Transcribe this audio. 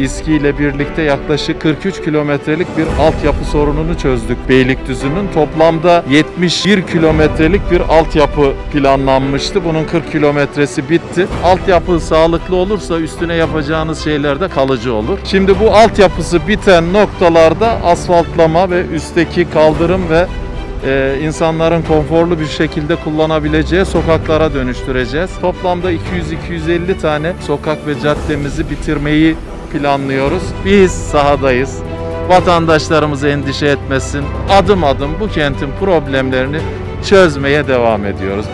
İSKİ ile birlikte yaklaşık 43 kilometrelik bir altyapı sorununu çözdük Beylikdüzü'nün. Toplamda 71 kilometrelik bir altyapı planlanmıştı. Bunun 40 kilometresi bitti. Altyapı sağlıklı olursa üstüne yapacağınız şeyler de kalıcı olur. Şimdi bu altyapısı biten noktalarda asfaltlama ve üstteki kaldırım ve e, insanların konforlu bir şekilde kullanabileceği sokaklara dönüştüreceğiz. Toplamda 200-250 tane sokak ve caddemizi bitirmeyi planlıyoruz. Biz sahadayız. Vatandaşlarımız endişe etmesin. Adım adım bu kentin problemlerini çözmeye devam ediyoruz.